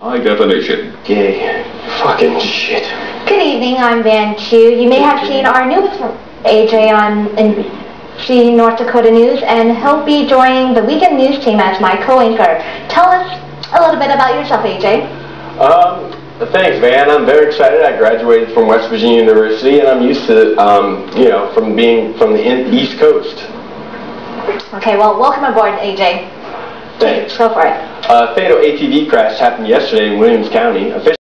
High definition. Gay. Fucking shit. Good evening, I'm Van Tieu. You may have seen our newest AJ on NBC North Dakota News, and he'll be joining the weekend news team as my co-anchor. Tell us a little bit about yourself, AJ. Um, thanks, Van. I'm very excited. I graduated from West Virginia University, and I'm used to, um, you know, from being from the East Coast. Okay, well, welcome aboard, AJ. Thanks. Go for it. A fatal ATV crash happened yesterday in Williams County.